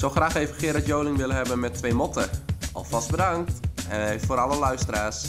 zou graag even Gerard Joling willen hebben met twee motten. Alvast bedankt. En voor alle luisteraars.